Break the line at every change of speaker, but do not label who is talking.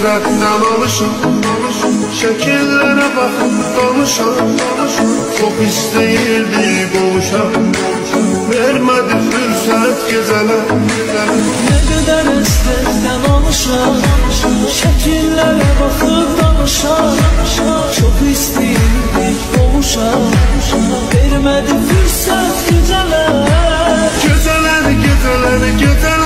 Hasretten alışım Şekillere bakıp boşan Çok isteyildi boşan Vermedi fürsət gecələr
Ne qədər istəsən oluşan Şəkillərə baxıb danışan. Çok istəyildik boğuşan? Vermedi fürsət gecələr
Gecələr, gecələr, gecələr